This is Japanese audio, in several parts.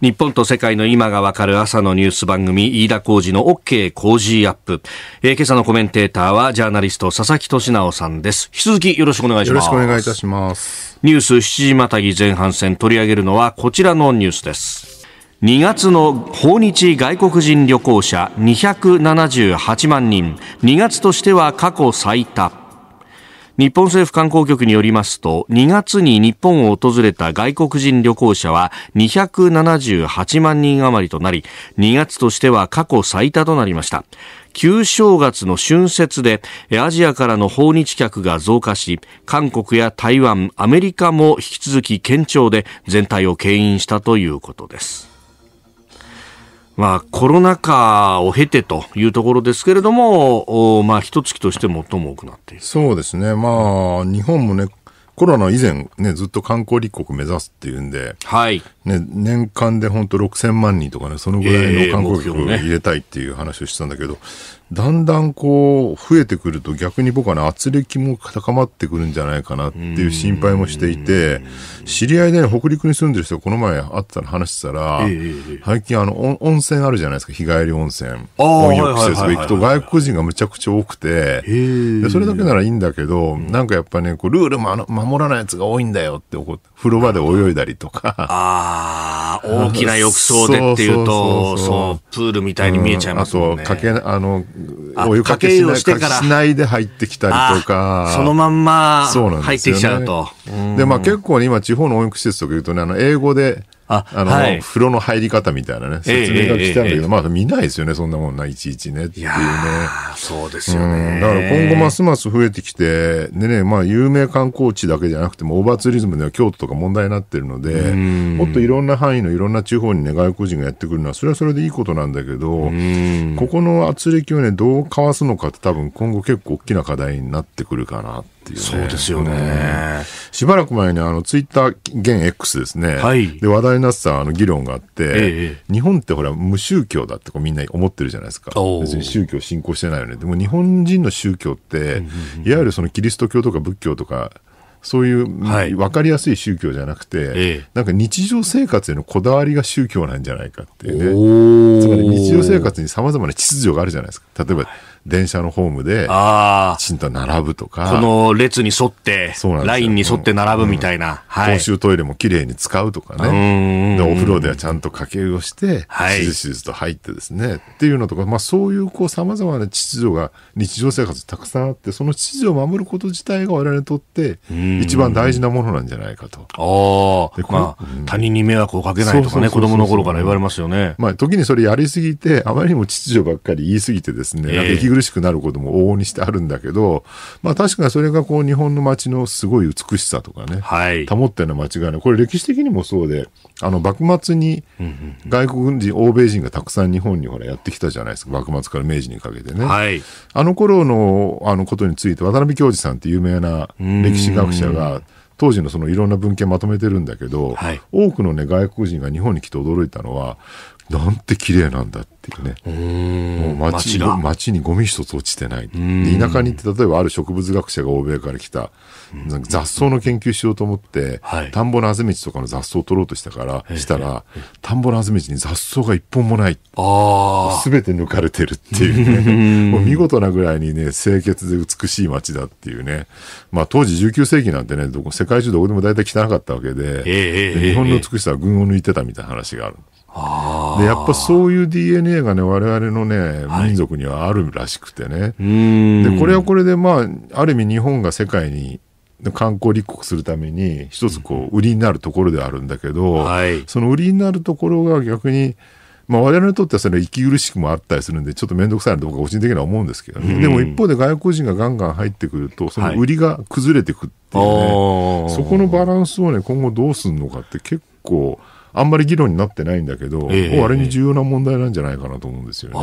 日本と世界の今がわかる朝のニュース番組、飯田浩二の OK 工事アップ。えー、今朝のコメンテーターは、ジャーナリスト、佐々木俊直さんです。引き続きよろしくお願いします。よろしくお願いいたします。ニュース7時またぎ前半戦取り上げるのはこちらのニュースです。2月の訪日外国人旅行者278万人。2月としては過去最多。日本政府観光局によりますと2月に日本を訪れた外国人旅行者は278万人余りとなり2月としては過去最多となりました。旧正月の春節でアジアからの訪日客が増加し韓国や台湾アメリカも引き続き堅調で全体を牽引したということです。まあ、コロナ禍を経てというところですけれども、まあ、一月として最も多くなっている。そうですね。まあ、日本もね、コロナ以前、ね、ずっと観光立国目指すっていうんで、はい。ね、年間で本当6000万人とかね、そのぐらいの観光客を入れたいっていう話をしてたんだけど、だんだんこう、増えてくると逆に僕はね、圧力も高まってくるんじゃないかなっていう心配もしていて、知り合いで、ね、北陸に住んでる人この前会ったら話してたら、最近あの、温泉あるじゃないですか、日帰り温泉。温浴施設が行くと外国人がむちゃくちゃ多くて、でそれだけならいいんだけど、なんかやっぱね、こうルールも守らないやつが多いんだよって怒って、風呂場で泳いだりとか。ああ、大きな浴槽でっていうと、そう、プールみたいに見えちゃいますもんね。あと、かけ、あの、お湯かけしないしないで入ってきたりとか。そのまんま入ってきちゃうと。で、まあ結構、ね、今地方の温浴施設とか言うとね、あの、英語で、ああの、はい、風呂の入り方みたいなね、説明が来たんだけど、えー、まあ見ないですよね、そんなもんな、いちいちねっていうね。そうですよね、うん。だから今後ますます増えてきて、でね、まあ有名観光地だけじゃなくても、オーバーツーリズムでは京都とか問題になってるので、もっといろんな範囲のいろんな地方にね、外国人がやってくるのは、それはそれでいいことなんだけど、ここの圧力をね、どうかわすのかって多分今後結構大きな課題になってくるかなっていうね。そうですよね。しばらく前にあのツイッター現 X ですね。はい。で話題になってたあの議論があって、ええ、日本ってほら無宗教だってこうみんな思ってるじゃないですか。別に宗教信仰してないよね。でも日本人の宗教って、いわゆるそのキリスト教とか仏教とか、そういう分かりやすい宗教じゃなくて、はい、なんか日常生活へのこだわりが宗教なんじゃないかっていうね。つまり日常生活にさまざまな秩序があるじゃないですか。例えば、電車のホームで、きちんと並ぶとか。この列に沿って、ラインに沿って並ぶみたいな。はい、公衆トイレもきれいに使うとかね。で、お風呂ではちゃんと掛け湯をして、はい、しずしずと入ってですね。っていうのとか、まあそういうこう様々な秩序が日常生活たくさんあって、その秩序を守ること自体が我々にとって一番大事なものなんじゃないかと。ああ、まあ、うん、他人に迷惑をかけないとかね、子供の頃から言われますよね。まあ時にそれやりすぎて、あまりにも秩序ばっかり言いすぎてですね、なんか息苦しくなることも往々にしてあるんだけど、まあ確かにそれがこう日本の街のすごい美しさとかね、はい、保ってるのは間違いない。これ歴史的にもそうで、あの幕末に外国人、欧米人がたくさん日本にほらやってきたじゃないですか。幕末から明治にかけてね。はい、あの頃のあのことについて渡辺教授さんって有名な歴史学者が、当時のそのいろんな文献まとめてるんだけど、はい、多くのね外国人が日本に来て驚いたのはなんて綺麗なんだっていうね。もう街街にゴミ一つ落ちてない。田舎に行って例えばある植物学者が欧米から来た雑草の研究しようと思って、はい、田んぼのあぜ道とかの雑草を取ろうとしたから、したら、田んぼのあぜ道に雑草が一本もない。すべて抜かれてるっていうね。もう見事なぐらいにね、清潔で美しい街だっていうね。まあ当時19世紀なんてね、どこ世界中どこでも大体汚かったわけで、で日本の美しさは群を抜いてたみたいな話がある。でやっぱそういう DNA がね我々のね、民族にはあるらしくてね。でこれはこれでまあある意味日本が世界に観光立国するために一つこう売りになるところではあるんだけど、はい、その売りになるところが逆にまあ、我々にとってはそれ息苦しくもあったりするんで、ちょっと面倒くさいなと僕は個人的には思うんですけどね。うん、でも一方で外国人がガンガン入ってくると、その売りが崩れていくっていうね、はい、そこのバランスをね、今後どうするのかって結構、あんまり議論になってないんだけど、えー、あれに重要な問題なんじゃないかなと思うんですよね。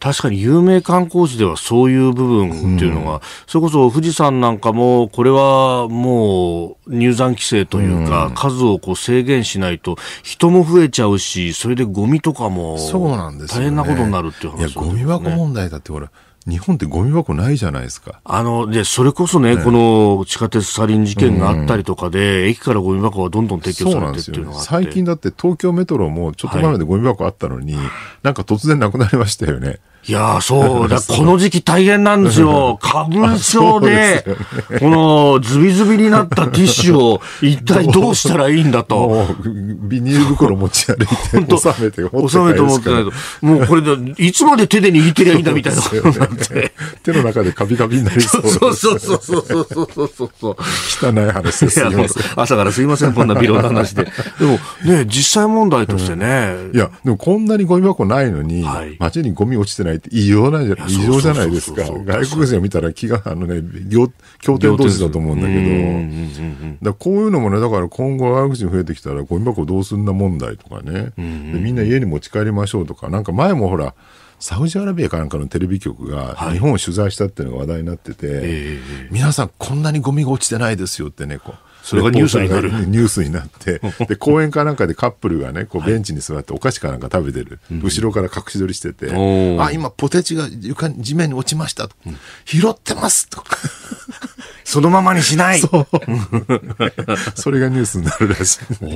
確かに有名観光地ではそういう部分っていうのが、うん、それこそ富士山なんかも、これはもう入山規制というか、うん、数をこう制限しないと、人も増えちゃうし、それでゴミとかも大変なことになるっていう話、ね、いや、ゴミ箱問題だってほら、日本ってゴミ箱ないじゃないですか。あの、で、それこそね、ねこの地下鉄サリン事件があったりとかで、うん、駅からゴミ箱がどんどん撤去されてっていうのが最近だって東京メトロもちょっと前までゴミ箱あったのに、はい、なんか突然なくなりましたよね。いや そうだ、この時期大変なんですよ。花粉症で、このズビズビになったティッシュを 一体どうしたらいいんだと。ビニール袋持ち歩いて、収めて収めて持ってないと。もうこれで、いつまで手で握ってりゃいいんだみたいな。手の中でカビカビになりそう。そうそうそうそうそうそうそう。汚い話ですよ。朝からすいません、こんな微妙な話で。でもね、実際問題としてね。いや、でもこんなにゴミ箱ないのに、街にゴミ落ちてないって異常なじゃ異常じゃないですか。外国人が見たら気が、あのね、経典同士だと思うんだけど、だこういうのもね、だから今後外国人増えてきたらゴミ箱どうすんな問題とかね、でみんな家に持ち帰りましょうとか、なんか前もほら、サウジアラビアかなんかのテレビ局が日本を取材したっていうのが話題になってて、はい皆さんこんなにゴミが落ちてないですよってね、こう。それがニュースになる。ニュースになって、で、公園かなんかでカップルがね、こうベンチに座ってお菓子かなんか食べてる。はい、後ろから隠し撮りしてて、うん、あ、今ポテチが床地面に落ちましたと。うん、拾ってますと。そのままにしない。そう。それがニュースになるらしい、ね。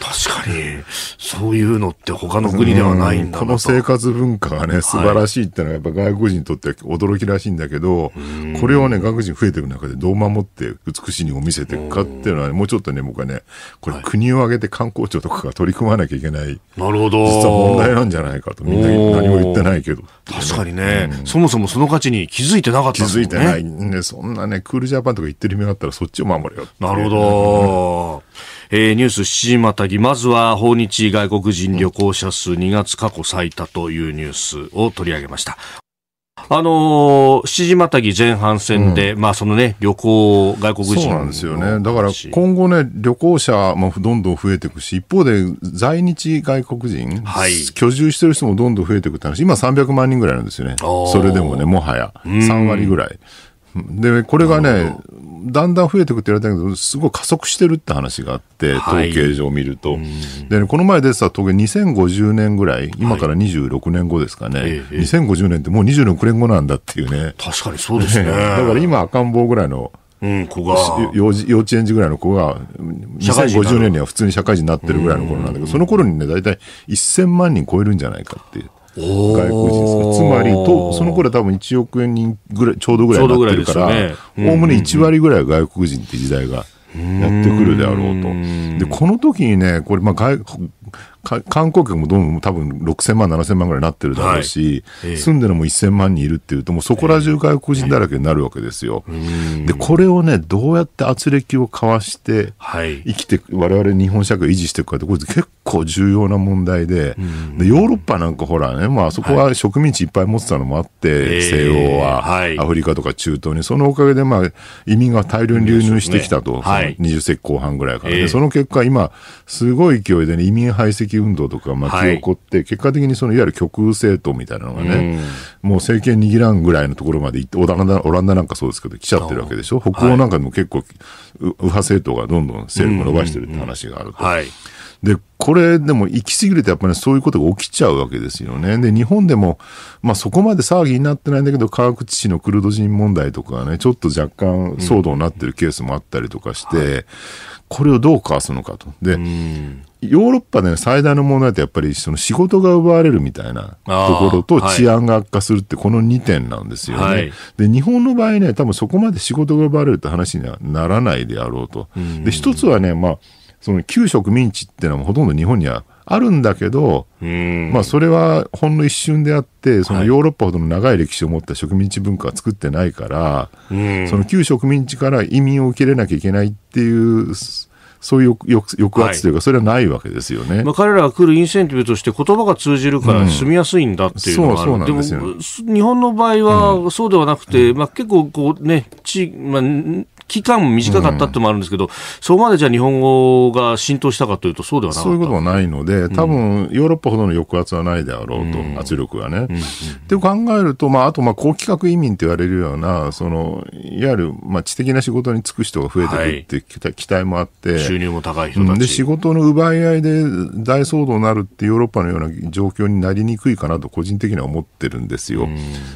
確かに、そういうのって他の国ではないんだこの生活文化がね、素晴らしいってのはやっぱ外国人にとっては驚きらしいんだけど、これをね、外国人増えていく中でどう守って美しいにを見せていくかっていうのは、ね、もうちょっとね、僕はね、これ国を挙げて観光庁とかが取り組まなきゃいけない。なるほど。実は問題なんじゃないかと。みんな何も言ってないけど。確かにね、うん、そもそもその価値に気づいてなかった、ね、気づいてない。ね、そんなね、クールジャパンとか言ってる意味があったらそっちを守れよ。なるほど。えー、ニュース7時またぎ、まずは訪日外国人旅行者数2月過去最多というニュースを取り上げました。あのー、七時またぎ前半戦で、うん、まあそのね、旅行、外国人そうなんですよね。だから今後ね、旅行者もどんどん増えていくし、一方で在日外国人、はい、居住してる人もどんどん増えていくって話、今300万人ぐらいなんですよね。それでもね、もはや。3割ぐらい。で、これがね、だんだん増えていくって言われたけど、すごい加速してるって話があって、統計上見ると。はい、で、ね、この前出てた統計2050年ぐらい、今から26年後ですかね、はい、2050年ってもう26年後なんだっていうね。確かにそうですね。だから今赤ん坊ぐらいの、うん、子が幼稚園児ぐらいの子が、2050年には普通に社会人になってるぐらいの頃なんだけど、その頃にね、大体1000万人超えるんじゃないかっていう。外国人ですつまりと、その頃は多分1億円人ぐらい、ちょうどぐらいになってるから、おおむね。1割ぐらい外国人って時代がやってくるであろうと。で、この時にね、これ、まあ外、観光客もどんどん多分6000万、7000万ぐらいになってるだろうし、はい、住んでるのも1000万人いるっていうと、もうそこら中外国人だらけになるわけですよ。で、これをね、どうやって圧力をかわして、生きて、はい、我々日本社会を維持していくかって、これ結構重要な問題で、でヨーロッパなんかほらね、まあそこは植民地いっぱい持ってたのもあって、西欧は、アフリカとか中東に、そのおかげでまあ移民が大量に流入してきたと、ね、20世紀後半ぐらいから。ね、その結果今、すごい勢いでね、移民排斥運動とか巻き起こって、はい、結果的にそのいわゆる極右政党みたいなのがね、うもう政権握らんぐらいのところまで行って、オランダオランダなんかそうですけど、来ちゃってるわけでしょ、北欧なんかでも結構、右派政党がどんどん勢力を伸ばしてるって話があると。はい。で、これでも行き過ぎるとやっぱりそういうことが起きちゃうわけですよね。で、日本でも、まあそこまで騒ぎになってないんだけど、川口市のクルド人問題とかね、ちょっと若干騒動になってるケースもあったりとかして、うん。はい、これをどうかわすのかと。で、ヨーロッパで、ね、最大の問題ってやっぱりその仕事が奪われるみたいなところと治安が悪化するってこの2点なんですよね。はい、で、日本の場合ね、多分そこまで仕事が奪われるって話にはならないであろうと。で、一つはね、まあ、その旧植民地っていうのはほとんど日本にはあるんだけど、まあそれはほんの一瞬であって、そのヨーロッパほどの長い歴史を持った植民地文化は作ってないから、その旧植民地から移民を受け入れなきゃいけないっていう、そういう抑圧というか、それはないわけですよね、まあ、彼らが来るインセンティブとして、言葉が通じるから住みやすいんだっていうのがある、うん、でも日本の場合はそうではなくて、うん、まあ、結構こう、ね、地まあ、期間も短かったってもあるんですけど、うん、そこまでじゃあ日本語が浸透したかというと、そうではなかそういうことはないので、多分、ヨーロッパほどの抑圧はないであろうと、うん、圧力がね。って考えると、まあ、あと、まあ、高規格移民と言われるような、その、いわゆる、まあ、知的な仕事に就く人が増えてくるっていう期待もあって、収入も高い人たち。で、仕事の奪い合いで大騒動になるってヨーロッパのような状況になりにくいかなと、個人的には思ってるんですよ。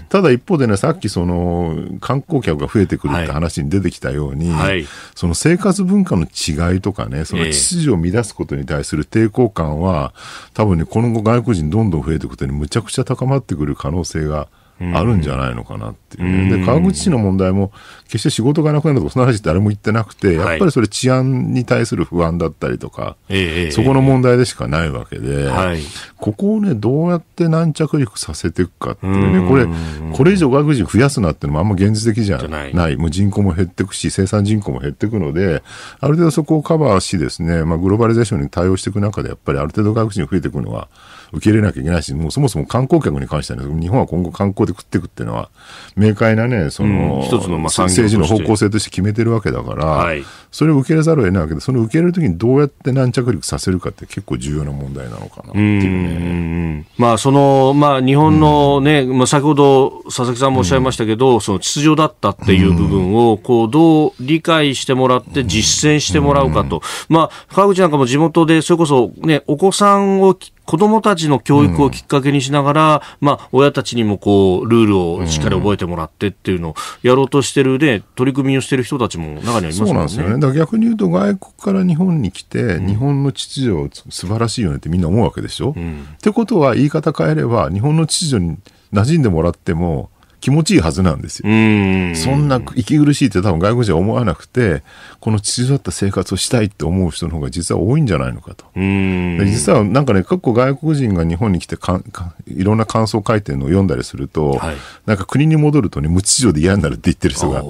ただ一方でね、さっきその、観光客が増えてくるって話に出てきたように、はい、その生活文化の違いとかね、その秩序を乱すことに対する抵抗感は、多分ね、今後外国人どんどん増えていくことにむちゃくちゃ高まってくる可能性があるんじゃないのかなっていう、ね、で川口市の問題も決して仕事がなくなるとかその話誰も言ってなくてやっぱりそれ治安に対する不安だったりとか、はい、そこの問題でしかないわけで、はい、ここをねどうやって軟着陸させていくかっていうねこれこれ以上外国人増やすなっていうのもあんま現実的じゃない。もう人口も減っていくし生産人口も減っていくのである程度そこをカバーしですね、まあ、グローバリゼーションに対応していく中でやっぱりある程度外国人増えていくのは受け入れなきゃいけないし、もうそもそも観光客に関しては、ね、日本は今後観光で食っていくっていうのは、明快なね、その、うん、一つのまあ政治の方向性として決めてるわけだから、はい、それを受け入れざるを得ないわけで、その受け入れるときにどうやって軟着陸させるかって結構重要な問題なのかなっていうね。まあ、その、まあ、日本のね、まあ、先ほど佐々木さんもおっしゃいましたけど、その秩序だったっていう部分を、こう、どう理解してもらって実践してもらうかと。まあ、川口なんかも地元で、それこそね、お子さんを子供たちの教育をきっかけにしながら、うん、まあ、親たちにもこう、ルールをしっかり覚えてもらってっていうのをやろうとしてるね、取り組みをしてる人たちも中にありますもんね。そうなんですよね。だから逆に言うと、外国から日本に来て、うん、日本の秩序を素晴らしいよねってみんな思うわけでしょ？うん、ってことは、言い方変えれば、日本の秩序に馴染んでもらっても、気持ちいいはずなんですよ。そんな息苦しいって多分外国人は思わなくて、この秩序だった生活をしたいって思う人の方が実は多いんじゃないのかと。実はなんかね、結構外国人が日本に来てかかいろんな感想書いてるのを読んだりすると、はい、なんか国に戻るとね、無秩序で嫌になるって言ってる人が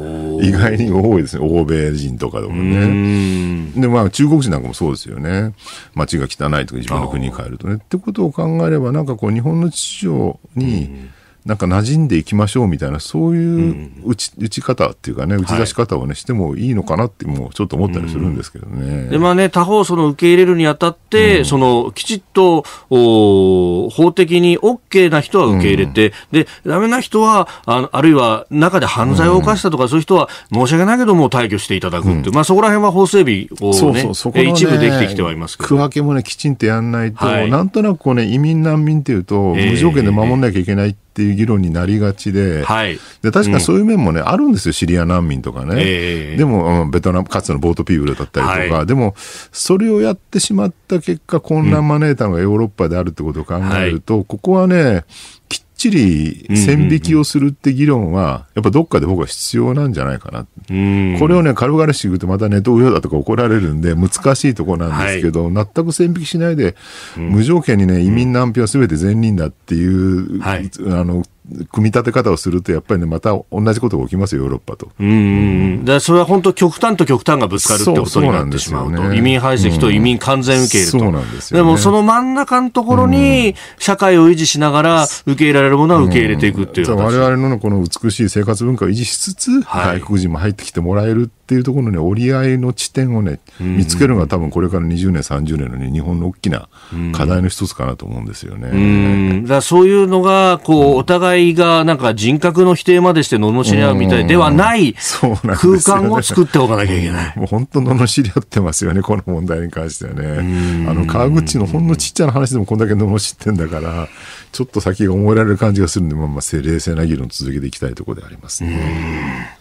意外に多いですね。欧米人とかでもね。で、まあ中国人なんかもそうですよね。街が汚いとか自分の国に帰るとね。ってことを考えれば、なんかこう日本の秩序に、なんか馴染んでいきましょうみたいな、そういう打ち,、打ち方っていうかね、打ち出し方をね、してもいいのかなってもちょっと思ったりするんですけどね。で、まあね、他方、その受け入れるにあたって、うん、その、きちっと、お法的に OK な人は受け入れて、うん、で、ダメな人は、ああるいは中で犯罪を犯したとか、そういう人は申し訳ないけども退去していただくってまあそこら辺は法整備をね、そ一部できてきてはいますけど。区分けもね、きちんとやんないと、はい、なんとなくこうね、移民難民っていうと、無条件で守んなきゃいけないってっていう議論になりがちで、はい、で確かそういう面もね、うん、あるんですよ、シリア難民とかね。えー、でも、ベトナム、かつてのボートピーブルだったりとか、はい、でも、それをやってしまった結果、混乱招いたのがヨーロッパであるってことを考えると、うん、ここはね、きっちり線引きをするって議論は、やっぱどっかで僕は必要なんじゃないかな。これをね、軽々しく言うとまたネット上だとか怒られるんで、難しいところなんですけど、はい、全く線引きしないで、無条件にね、移民難民は全て善人だっていう、はい、あの、組み立て方をすると、やっぱりね、また同じことが起きますよ、ヨーロッパと。うん、だそれは本当、極端と極端がぶつかるってことになってしまうと、ね、移民排斥と移民完全受け入れと、そうなんですよ、ね、でもその真ん中のところに、社会を維持しながら、受け入れられるものは受け入れていくっていう、うん、我々のこの美しい生活文化を維持しつつ、はい、外国人も入ってきてもらえるっていうところのね、折り合いの地点をね、見つけるのが多分これから20年、30年のね、日本の大きな課題の一つかなと思うんですよね。うんだそういうのが、こう、お互いがなんか人格の否定までして罵り合うみたいではない空間を作っておかなきゃいけない。もう本当罵り合ってますよね、この問題に関してはね。あの、川口のほんのちっちゃな話でもこんだけ罵ってんだから、ちょっと先が思えられる感じがするんで、まあ、まあ、冷静な議論続けていきたいところでありますね。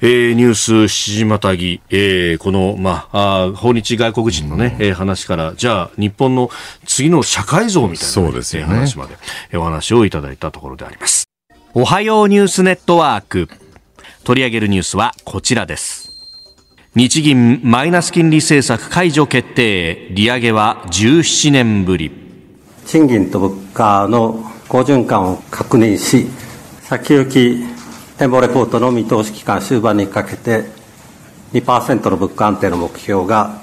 えー、ニュース七時またぎ、えー、この、まあ、あ訪日外国人のね、えー、話から、じゃあ、日本の次の社会像みたいな、そうですね、話まで、えー、お話をいただいたところであります。おはようニュースネットワーク。取り上げるニュースはこちらです。日銀マイナス金利政策解除決定。利上げは17年ぶり。賃金と物価の好循環を確認し、先行き展望レポートの見通し期間終盤にかけて、2%の物価安定の目標が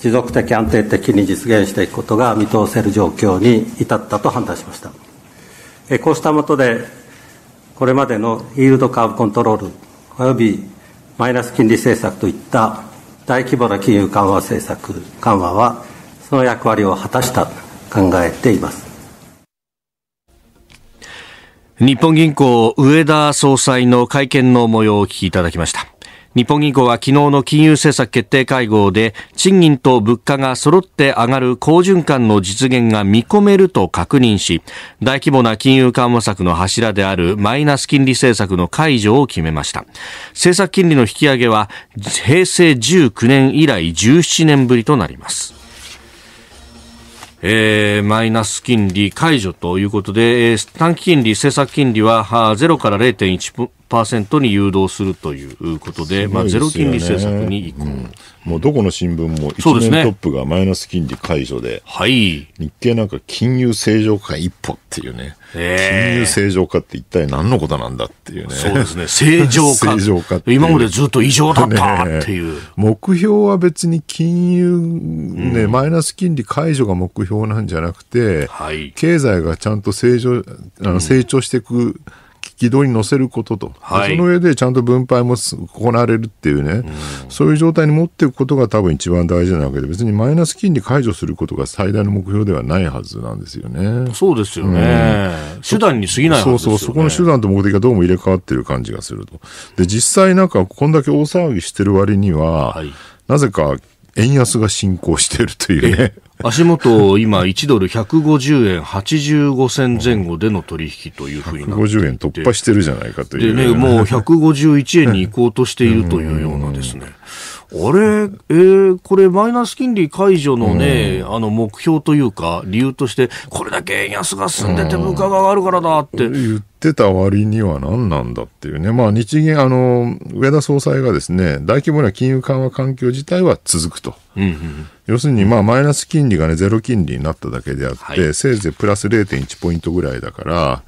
持続的安定的に実現していくことが見通せる状況に至ったと判断しました。こうしたもとで、これまでのイールドカーブコントロール及びマイナス金利政策といった大規模な金融緩和政策緩和はその役割を果たしたと考えています日本銀行上田総裁の会見の模様をお聞きいただきました。日本銀行は昨日の金融政策決定会合で賃金と物価が揃って上がる好循環の実現が見込めると確認し大規模な金融緩和策の柱であるマイナス金利政策の解除を決めました。政策金利の引き上げは平成19年以来17年ぶりとなります。えー、マイナス金利解除ということで、えー、短期金利、政策金利は0から0.1 0%に誘導するということで、まあ、ゼロ金利政策に移行、うん、もうどこの新聞も一年トップがマイナス金利解除で、はい、日経なんか金融正常化一歩っていうね、金融正常化って一体何のことなんだっていうね。そうですね。正常化。正常化今までずっと異常だったっていう。ね、目標は別に金融、ね、うん、マイナス金利解除が目標なんじゃなくて、はい、経済がちゃんと正常、あの成長していく、うん軌道に乗せることと、はい、その上でちゃんと分配も行われるっていうね、うん、そういう状態に持っていくことが多分一番大事なわけで、別にマイナス金利解除することが最大の目標ではないはずなんですよね。そうですよね。うん、手段に過ぎないはずですよ、ね、そうそう、そこの手段と目的がどうも入れ替わってる感じがすると。で、実際なんかこんだけ大騒ぎしてる割には、はい、なぜか円安が進行してるというね。足元、今、1ドル150円85銭前後での取引というふうになって150円突破してるじゃないかという。でね、もう151円に行こうとしているというようなですね。あれ、えー、これ、マイナス金利解除のね、うん、あの目標というか、理由として、これだけ円安が進んでて、物価が上がるからだって。言ってた割には何なんだっていうね、まあ、日銀、あの、上田総裁がですね、大規模な金融緩和環境自体は続くと。うんうん要するに、まあ、マイナス金利がね、ゼロ金利になっただけであって、はい、せいぜいプラス0.1ポイントぐらいだから、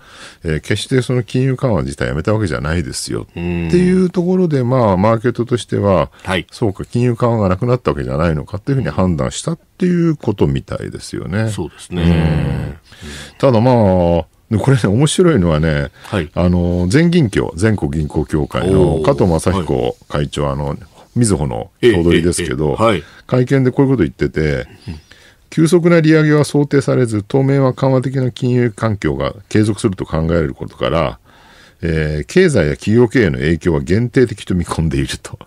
えー、決してその金融緩和自体やめたわけじゃないですよ。っていうところで、まあ、マーケットとしては、はい、そうか、金融緩和がなくなったわけじゃないのかっていうふうに判断したっていうことみたいですよね。そうですね。ただまあ、これね、面白いのはね、はい、あの、全銀協、全国銀行協会の加藤正彦会長、はい、あの、みずほの総取りですけど、はい、会見でこういうこと言ってて、急速な利上げは想定されず、当面は緩和的な金融環境が継続すると考えることから、えー、経済や企業経営の影響は限定的と見込んでいると。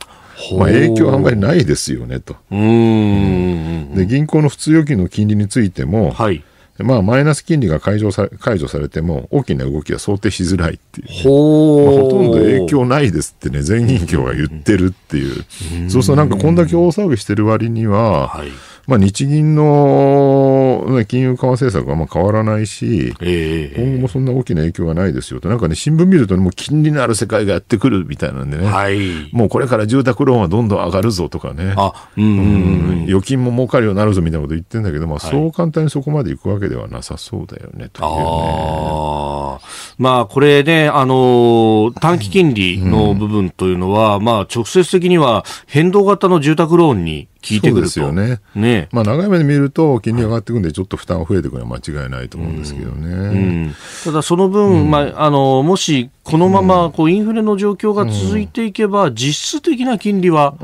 まあ、影響はあんまりないですよねと。で銀行の普通預金の金利についても、はい、まあ、マイナス金利が解除さ解除されても大きな動きは想定しづらいっていう、ね、ほ,、まあ、ほとんど影響ないですってね全銀協が言ってるっていう、うそうするとなんかこんだけ大騒ぎしてる割には、はいまあ、日銀の、ね、金融緩和政策はまあ変わらないし、えー、今後もそんな大きな影響がないですよと、なんかね、新聞見ると、ね、もう金利のある世界がやってくるみたいなんでね、はい、もうこれから住宅ローンはどんどん上がるぞとかね、あうん、うん、預金も儲かるようになるぞみたいなこと言ってるんだけど、まあ、そう簡単にそこまでいくわけではなさそうだよねというね。あまあ、これね、あの短期金利の部分というのは、うん、まあ、直接的には変動型の住宅ローンに効いてくるですよね。ねまあ、長い目で見ると、金利上がっていくんで、ちょっと負担が増えてくるのは間違いないと思うんですけどね。うん。うん、ただ、その分、うん、まあ、あの、もし、このまま、こう、インフレの状況が続いていけば、実質的な金利は、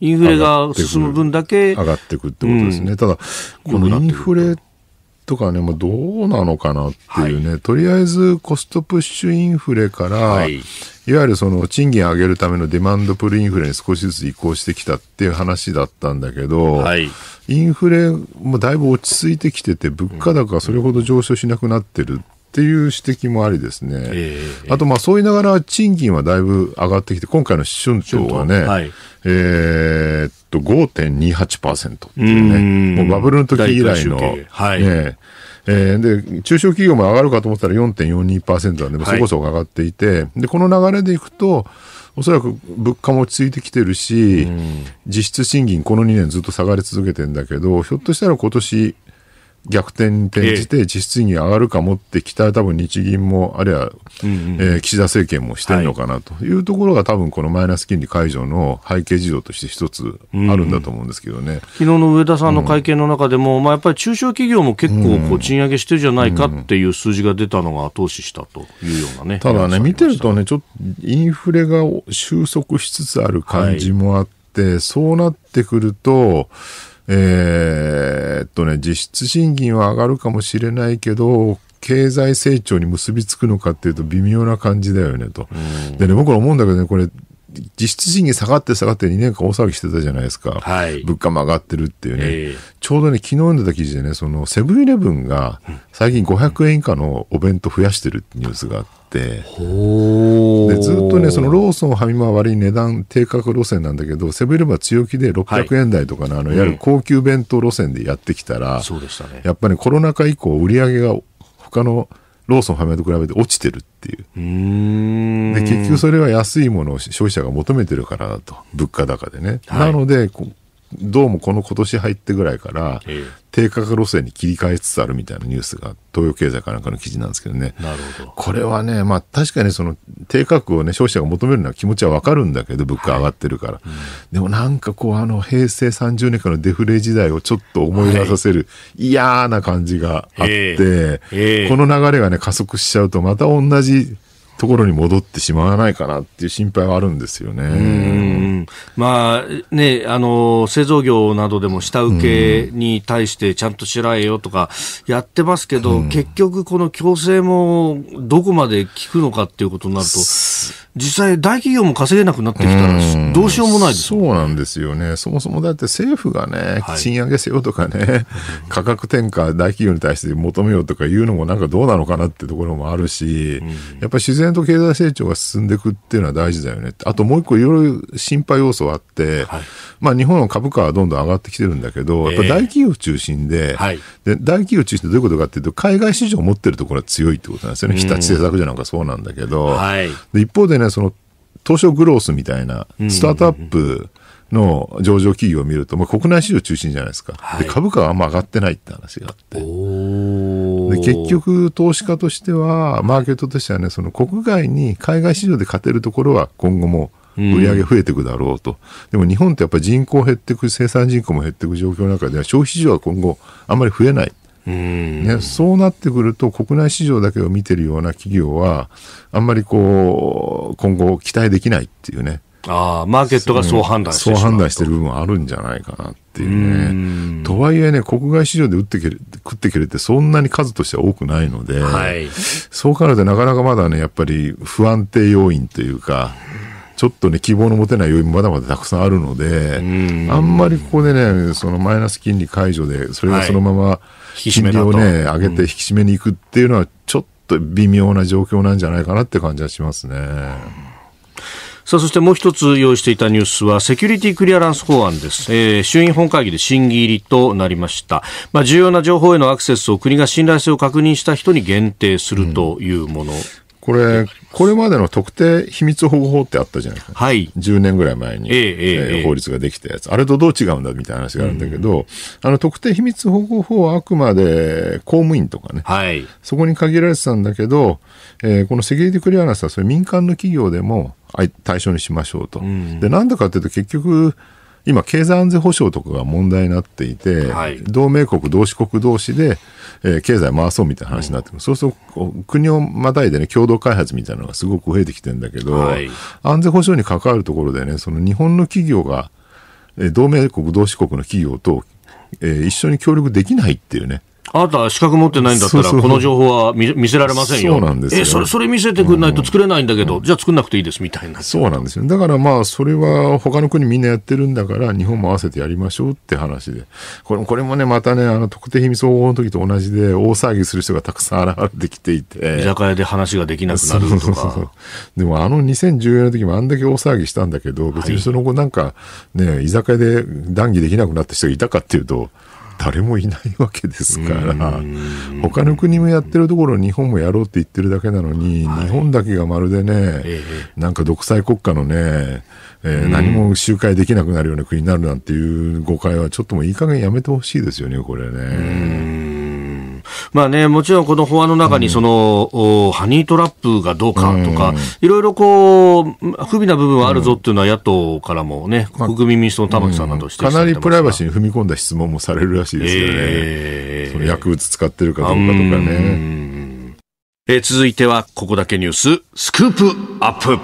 インフレが進む分だけ上がっていくってことですね。ただ、このインフレとかね、まあ、どうなのかなっていうね、はい、とりあえずコストプッシュインフレから、はい。いわゆるその賃金上げるためのデマンドプルインフレに少しずつ移行してきたっていう話だったんだけど、はい、インフレもだいぶ落ち着いてきてて、物価高がそれほど上昇しなくなってるっていう指摘もありですね、えー、あとまあそう言いながら賃金はだいぶ上がってきて、今回の春闘はね、はい、えー、っと5.28%っていうね、もうバブルの時以来の、はい、ね、え。ー、で、中小企業も上がるかと思ったら4.42%なんで、そこそこ上がっていて、はい、で、この流れでいくと、おそらく物価も落ち着いてきてるし、実質賃金この2年ずっと下がり続けてるんだけど、ひょっとしたら今年、逆転に転じて実質賃金上がるかもって期待多分日銀もあるいは、えー、岸田政権もしてるのかなというところが多分このマイナス金利解除の背景事情として一つあるんだと思うんですけどね、うん、昨日の上田さんの会見の中でも、うん、まあ、やっぱり中小企業も結構こう賃上げしてるじゃないかっていう数字が出たのが後押ししたというようなね、ただね、見てるとね、ちょっとインフレが収束しつつある感じもあって、はい、そうなってくると、えー、っとね、実質賃金は上がるかもしれないけど、経済成長に結びつくのかっていうと微妙な感じだよねと。でね、僕は思うんだけどね、これ、実質賃金下がって下がって2年間大騒ぎしてたじゃないですか。はい、物価も上がってるっていうね。えー、ちょうどね、昨日読んでた記事でね、そのセブンイレブンが最近500円以下のお弁当増やしてるってニュースがあって、でずっとねそのローソンファミマは悪い値段低価格路線なんだけどセブンイレブンは強気で600円台とかの,、はい、あのいわゆる高級弁当路線でやってきたら、そうでしたね、やっぱりコロナ禍以降売り上げが他のローソンファミマと比べて落ちてるっていう。で結局それは安いものを消費者が求めてるからだと。物価高でね、はい、なのでどうもこの今年入ってぐらいから、低価格路線に切り替えつつあるみたいなニュースが、東洋経済かなんかの記事なんですけどね。なるほど。これはね、まあ確かにその低価格をね、消費者が求めるのは気持ちはわかるんだけど、物価上がってるから。はいうん、でもなんかこう、あの、平成30年間のデフレ時代をちょっと思い出させる嫌な感じがあって、この流れがね、加速しちゃうと、また同じところに戻ってしまわないかなっていう心配はあるんですよね。まあね、あの、製造業などでも下請けに対してちゃんとしらえよとかやってますけど、結局この強制もどこまで効くのかっていうことになると、実際大企業も稼げなくなってきたらどうしようもないです。そうなんですよね。そもそもだって政府がね、賃上げせよとかね、価格転嫁大企業に対して求めようとかいうのもなんかどうなのかなってところもあるし、やっぱり自然然と経済成長が進んでいくっていうのは大事だよね。あともう一個いろいろ心配要素あって、はい、まあ日本の株価はどんどん上がってきてるんだけど、やっぱ大企業中心で、はい、で大企業中心ってどういうことかっていうと、海外市場を持ってるところは強いってことなんですよね。日立製作所なんかそうなんだけど、はい、で一方でね、その東証グロースみたいなスタートアップの上場企業を見ると、まあ、国内市場中心じゃないですか、はい、で株価はあんま上がってないって話があってで結局投資家としてはマーケットとしてはねその国外に海外市場で勝てるところは今後も売り上げ増えていくだろうと、うん、でも日本ってやっぱり人口減っていく生産人口も減っていく状況の中では消費市場は今後あんまり増えない。ね、そうなってくると国内市場だけを見てるような企業はあんまりこう今後期待できないっていうねああ、マーケットがそう判断してそう判断してる部分あるんじゃないかなっていうね。うとはいえね、国外市場で売ってける、食ってけるってそんなに数としては多くないので、はい、そう考えるとなかなかまだね、やっぱり不安定要因というか、ちょっとね、希望の持てない要因もまだまだたくさんあるので、あんまりここでね、そのマイナス金利解除で、それがそのまま金利をね、上げて引き締めに行くっていうのは、ちょっと微妙な状況なんじゃないかなって感じはしますね。さあ、そしてもう一つ用意していたニュースは、セキュリティクリアランス法案です。えー、衆院本会議で審議入りとなりました。まあ、重要な情報へのアクセスを国が信頼性を確認した人に限定するというもの。うんこれ、これまでの特定秘密保護法ってあったじゃないですか。はい。10年ぐらい前に、えーえー、法律ができたやつ。あれとどう違うんだみたいな話があるんだけど、うん、あの、特定秘密保護法はあくまで公務員とかね。はい。そこに限られてたんだけど、えー、このセキュリティクリアランスはそれ民間の企業でも対象にしましょうと。うん、で、なんでかっていうと結局、今、経済安全保障とかが問題になっていて、はい、同盟国、同志国同士で、えー、経済回そうみたいな話になってくる、うん、そうすると国をまたいでね、共同開発みたいなのがすごく増えてきてるんだけど、はい、安全保障に関わるところでね、その日本の企業が、えー、同盟国、同志国の企業と、えー、一緒に協力できないっていうね、あなた資格持ってないんだったら、この情報は見見せられませんよ。そうなんですよ。え、それ、それ見せてくれないと作れないんだけど、うん、じゃあ作んなくていいですみたいな。そうなんですよ。だからまあ、それは他の国みんなやってるんだから、日本も合わせてやりましょうって話で。これこれもね、またね、あの、特定秘密保護の時と同じで、大騒ぎする人がたくさん現れてきていて。居酒屋で話ができなくなるとか。でもあの2014年の時もあんだけ大騒ぎしたんだけど、別にその後なんかね、居酒屋で談義できなくなった人がいたかっていうと、誰もいないわけですから他の国もやってるところ日本もやろうって言ってるだけなのに、はい、日本だけがまるでね、ええ、なんか独裁国家のね、えー、何も集会できなくなるような国になるなんていう誤解はちょっともういい加減やめてほしいですよねこれね。まあね、もちろんこの法案の中にその、うん、ハニートラップがどうかとか、いろいろこう、不備な部分はあるぞっていうのは野党からもね、まあ、国民民主党の玉木さんなどして、かなりプライバシーに踏み込んだ質問もされるらしいですよね。えー、その薬物使ってるかどうかとかね。えー、続いては、ここだけニュース、スクープアップ。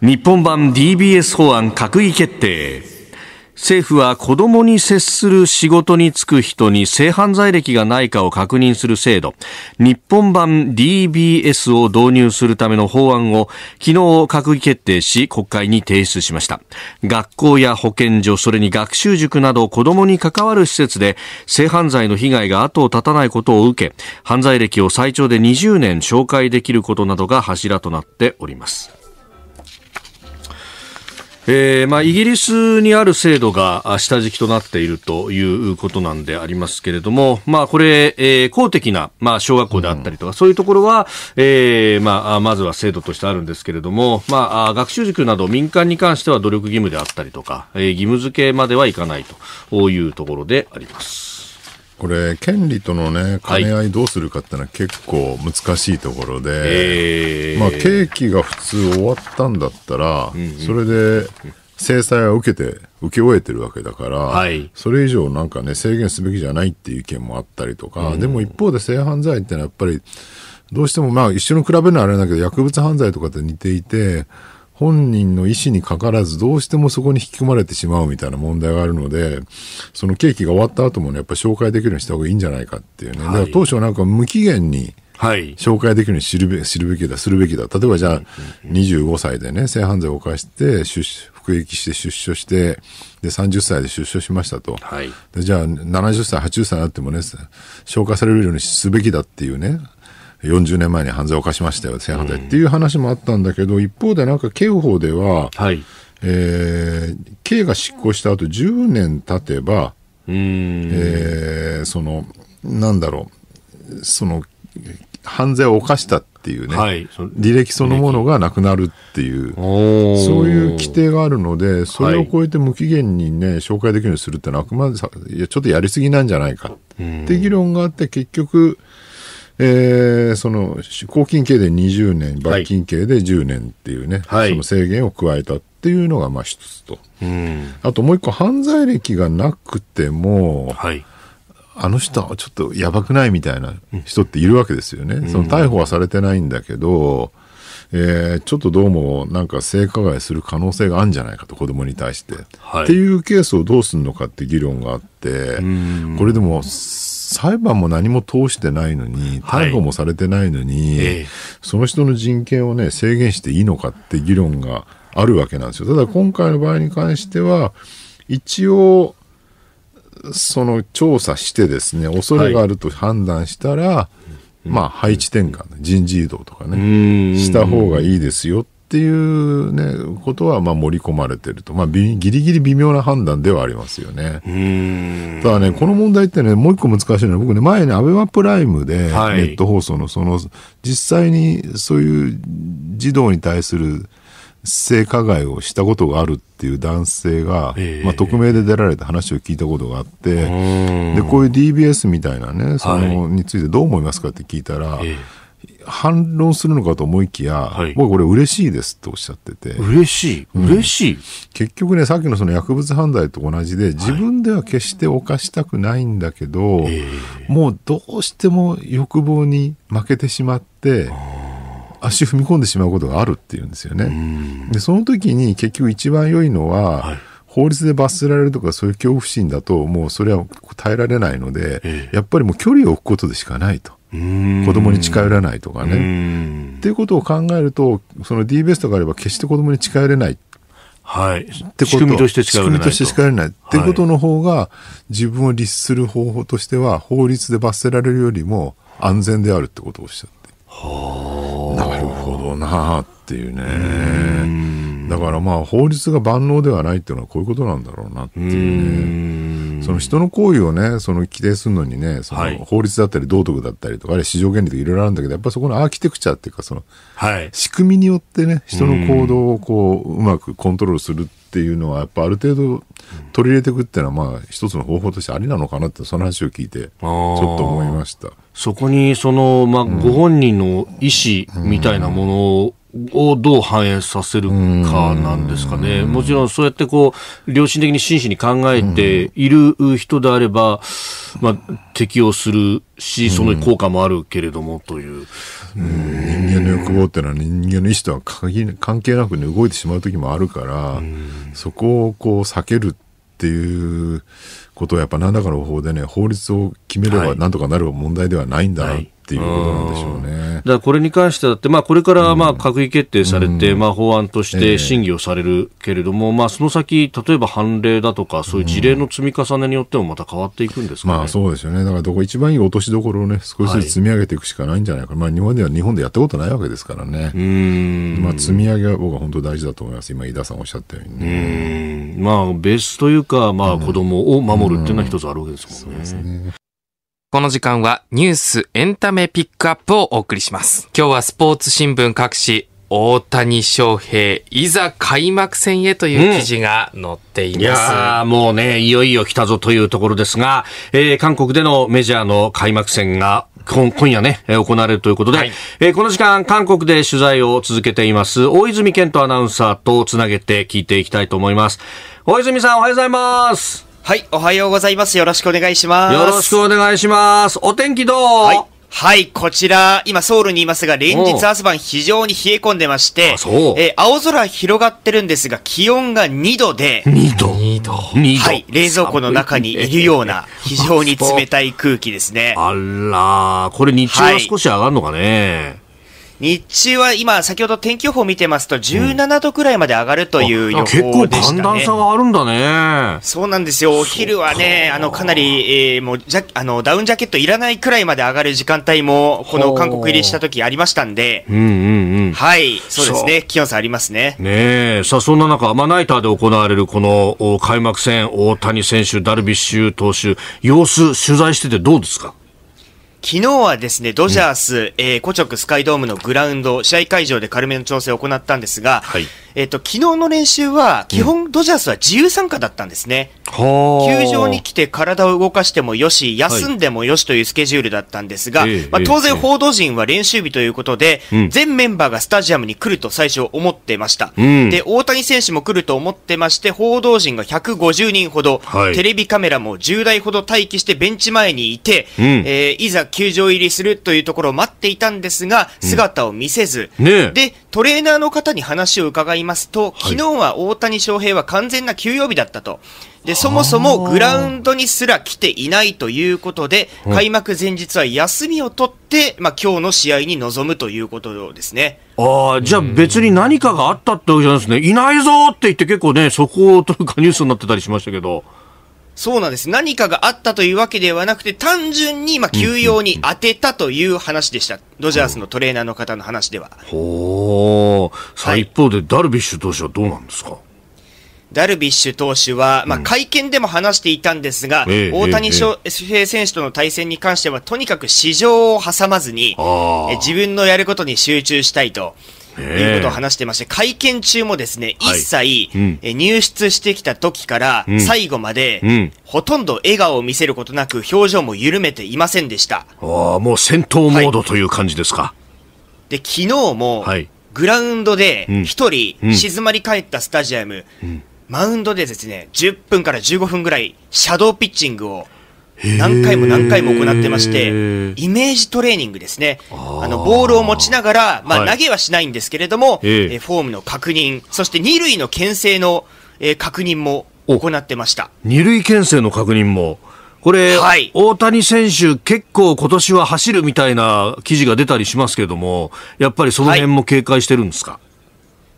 日本版 DBS 法案閣議決定。政府は子どもに接する仕事に就く人に性犯罪歴がないかを確認する制度。日本版 DBS を導入するための法案を昨日閣議決定し国会に提出しました。学校や保健所それに学習塾など子どもに関わる施設で性犯罪の被害が後を絶たないことを受け犯罪歴を最長で20年紹介できることなどが柱となっております。えーまあ、イギリスにある制度が下敷きとなっているということなんでありますけれども、まあ、これ、えー、公的な、まあ、小学校であったりとか、うん、そういうところは、えーまあ、まずは制度としてあるんですけれども、まあ、学習塾など民間に関しては努力義務であったりとか、えー、義務付けまではいかないというところであります。これ、権利とのね、兼ね合いどうするかってのは結構難しいところで、はい、まあ、刑期が普通終わったんだったら、うんうん、それで制裁は受けて、受け終えてるわけだから、はい、それ以上なんかね、制限すべきじゃないっていう意見もあったりとか、うん、でも一方で性犯罪ってのはやっぱり、どうしてもまあ一緒に比べるのはあれだけど、薬物犯罪とかって似ていて、本人の意思にかからず、どうしてもそこに引き込まれてしまうみたいな問題があるので、その刑期が終わった後もね、やっぱり紹介できるようにした方がいいんじゃないかっていうね。はい、だから当初なんか無期限に、紹介できるように知るべ知るべきだ、するべきだ。例えばじゃあ、25歳でね、性犯罪を犯して、服役して出所して、で、30歳で出所しましたと。はい、でじゃあ、70歳、80歳になってもね、紹介されるようにすべきだっていうね、40年前に犯罪を犯しましたよ、性犯罪っていう話もあったんだけど、一方でなんか刑法では、はい、えー、刑が執行した後10年経てば、えー、その、なんだろう、その、犯罪を犯したっていうね、はい、履歴そのものがなくなるっていう、そういう規定があるので、それを超えて無期限にね、紹介できるようにするってのは、あくまでさいやちょっとやりすぎなんじゃないかって議論があって、結局、えー、その拘禁刑で20年、罰金刑で10年っていうね、はい、その制限を加えたっていうのがまあ一つと、うん、あともう一個、犯罪歴がなくても、はい、あの人はちょっとやばくないみたいな人っているわけですよね、うん、その逮捕はされてないんだけど、えー、ちょっとどうもなんか性加害する可能性があるんじゃないかと、子供に対して、はい、っていうケースをどうするのかって議論があって、これでも、裁判も何も通してないのに、逮捕もされてないのに、はい、その人の人権をね、制限していいのかって議論があるわけなんですよ。ただ今回の場合に関しては、一応、その調査してですね、恐れがあると判断したら、はい、まあ配置転換、人事異動とかね、した方がいいですよっていうね、ことはまあ盛り込まれてると。まあギリギリ微妙な判断ではありますよね。ただね、この問題ってね、もう一個難しいのは、僕ね、前にアベマプライムで、ネット放送のその、実際にそういう児童に対する性加害をしたことがあるっていう男性が、えー、まあ、匿名で出られた話を聞いたことがあって、で、こういう DBS みたいなね、その、はい、についてどう思いますかって聞いたら、えー反論するのかと思いきや、はい、僕これ嬉しいですっておっしゃってて。嬉しい？嬉しい、うん、結局ね、さっきのその薬物犯罪と同じで、自分では決して犯したくないんだけど、はい、もうどうしても欲望に負けてしまって、足踏み込んでしまうことがあるっていうんですよね。で、その時に結局一番良いのは、はい。法律で罰せられるとかそういう恐怖心だともうそれは耐えられないので、え。やっぱりもう距離を置くことでしかないと。子供に近寄らないとかね。っていうことを考えると、その D ベストがあれば決して子供に近寄れない。はい。って仕組みとして近寄れない。仕組みとして近寄れない。っていうことの方が、自分を律する方法としては、法律で罰せられるよりも安全であるってことをおっしゃって。はあ。なるほどなっていうね。だからまあ法律が万能ではないっていうのはこういうことなんだろうなっていうね。その人の行為をね、その規定するのにね、その法律だったり道徳だったりとか、あるいは市場原理とかいろいろあるんだけど、やっぱりそこのアーキテクチャっていうか、その、仕組みによってね、人の行動をこう、うまくコントロールするっていうのは、やっぱある程度取り入れていくっていうのは、まあ一つの方法としてありなのかなって、その話を聞いて、ちょっと思いました。そこに、その、まあ、ご本人の意思みたいなものを、をどう反映させるかなんですかね。もちろんそうやってこう、良心的に真摯に考えている人であれば、まあ、適用するし、その効果もあるけれどもという。人間の欲望っていうのは人間の意思とは関係なく、ね、動いてしまう時もあるから、そこをこう避けるっていうことはやっぱ何らかの方法でね法律を決めればなんとかなる問題ではないんだなっていうことなんでしょうね。だからこれに関してだって、まあ、これからまあ閣議決定されて、まあ、法案として審議をされるけれども、まあ、その先、例えば判例だとか、そういう事例の積み重ねによってもまた変わっていくんですか、ね、まあ、そうですよね。だからどこ一番いい落としどころをね、少しずつ積み上げていくしかないんじゃないか。はい、まあ、日本では日本でやったことないわけですからね。うんまあ、積み上げは僕は本当大事だと思います。今、井田さんおっしゃったようにね。まあ、ベースというか、まあ、子供を守るっていうのは一つあるわけですもんね。そうですね。この時間はニュースエンタメピックアップをお送りします。今日はスポーツ新聞各紙、大谷翔平、いざ開幕戦へという記事が載っています。うん、いやもうね、いよいよ来たぞというところですが、えー、韓国でのメジャーの開幕戦が今夜ね、行われるということで、はい、えー、この時間、韓国で取材を続けています、大泉健人アナウンサーとつなげて聞いていきたいと思います。大泉さん、おはようございます。はい、おはようございます。よろしくお願いします。よろしくお願いします。お天気どう？はい。はい、こちら、今ソウルにいますが、連日朝晩非常に冷え込んでまして、えー、青空広がってるんですが、気温が2度で、2度 ?2 度。はい、冷蔵庫の中にいるような、非常に冷たい空気ですね。あらこれ日中は少し上がるのかね、はい日中は今、先ほど天気予報を見てますと、17度くらいまで上がるという予報でしたね、うん、結構寒暖差があるんだね。そうなんですよ。お昼はね、あの、かなり、えー、もうじゃ、あの、ダウンジャケットいらないくらいまで上がる時間帯も、この韓国入りした時ありましたんで、うんうんうん、はい、そうですね。気温差ありますね。ねさあ、そんな中、まあ、ナイターで行われるこの開幕戦、大谷選手、ダルビッシュ投手、様子取材しててどうですか？昨日はですね、ドジャース、うん、えー、コチョクスカイドームのグラウンド、試合会場で軽めの調整を行ったんですが、はい、えっ、ー、と、昨日の練習は、基本ドジャースは自由参加だったんですね。うん、球場に来て体を動かしてもよし、休んでもよしというスケジュールだったんですが、はい、まあ、当然報道陣は練習日ということで、全メンバーがスタジアムに来ると最初思ってました。うん、で、大谷選手も来ると思ってまして、報道陣が150人ほど、はい、テレビカメラも10台ほど待機してベンチ前にいて、うん、えー、いざ球場入りするというところを待っていたんですが、姿を見せず、ね、で、トレーナーの方に話を伺いますと、昨日は大谷翔平は完全な休養日だったと。で、そもそもグラウンドにすら来ていないということで、開幕前日は休みを取って、まあ今日の試合に臨むということですね。ああ、じゃあ別に何かがあったってわけじゃないですね。いないぞって言って結構ね、そこというかニュースになってたりしましたけど。そうなんです。何かがあったというわけではなくて、単純に、まあ、休養に当てたという話でした。ドジャースのトレーナーの方の話では。ほー。さあ、一方で、ダルビッシュ投手はどうなんですか？ダルビッシュ投手は、まあ、会見でも話していたんですが、うん、大谷翔平選手との対戦に関しては、とにかく市場を挟まずに、自分のやることに集中したいと。いうことを話してまして、会見中もですね、一切、入室してきた時から最後まで、ほとんど笑顔を見せることなく、表情も緩めていませんでした。ああ、もう戦闘モードという感じですか。はい、で、昨日も、グラウンドで一人静まり返ったスタジアム、マウンドでですね、10分から15分ぐらい、シャドーピッチングを何回も何回も行ってまして、イメージトレーニングですね。あの、ボールを持ちながら、まあ、投げはしないんですけれども、えフォームの確認、そして二塁の牽制の、え確認も行ってました。二塁牽制の確認も。これ、はい、大谷選手、結構今年は走るみたいな記事が出たりしますけれども、やっぱりその辺も警戒してるんですか、はい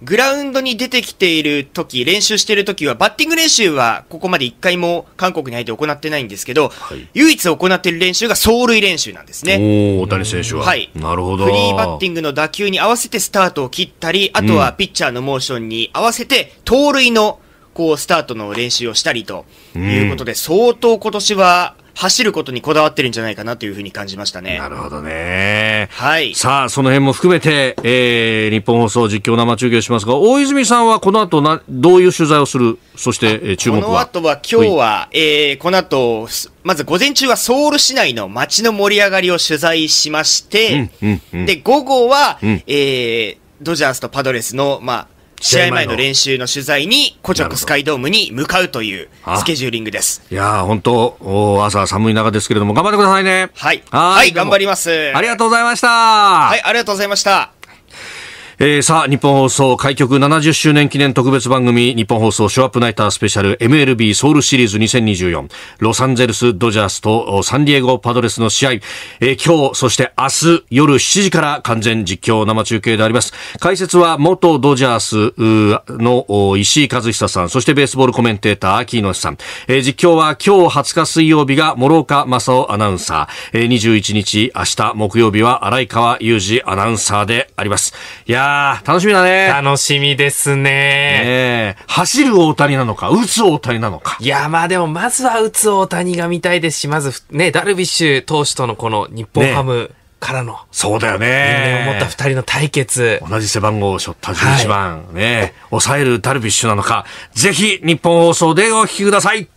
グラウンドに出てきている時、練習している時は、バッティング練習はここまで一回も韓国に入って行ってないんですけど、はい、唯一行っている練習が走塁練習なんですね。お大谷選手は。はい。なるほど。フリーバッティングの打球に合わせてスタートを切ったり、あとはピッチャーのモーションに合わせて、盗塁のこうスタートの練習をしたりということで、相当今年は走ることにこだわってるんじゃないかなというふうに感じましたね。なるほどね。はい。さあ、その辺も含めて、えー、日本放送実況生中継しますが、大泉さんはこの後な、どういう取材をする、そして、えー、注目は？この後は今日は、えー、この後、まず午前中はソウル市内の街の盛り上がりを取材しまして、うんうんうん、で、午後は、うん、えー、ドジャースとパドレスの、まあ、試合前の練習の取材に、コチョクスカイドームに向かうというスケジューリングです。いや本当朝寒い中ですけれども、頑張ってくださいね。はい。はい、頑張ります。ありがとうございました。はい、ありがとうございました。えー、さあ、日本放送開局70周年記念特別番組、日本放送ショーアップナイタースペシャル MLB ソウルシリーズ2024、ロサンゼルスドジャースとサンディエゴパドレスの試合、えー、今日、そして明日夜7時から完全実況生中継であります。解説は元ドジャースの石井和久さん、そしてベースボールコメンテーター、秋野さん。えー、実況は今日20日水曜日が諸岡正夫アナウンサー、えー、21日明日木曜日は荒井川裕二アナウンサーであります。いや楽しみだね。楽しみですね。ね走る大谷なのか、打つ大谷なのか。いや、まあでも、まずは打つ大谷が見たいですし、まずね、ダルビッシュ投手とのこの日本ハム、からの。そうだよね。を持った二人の対決。同じ背番号を背負った11番、はい、ね、抑えるダルビッシュなのか、ぜひ日本放送でお聞きください。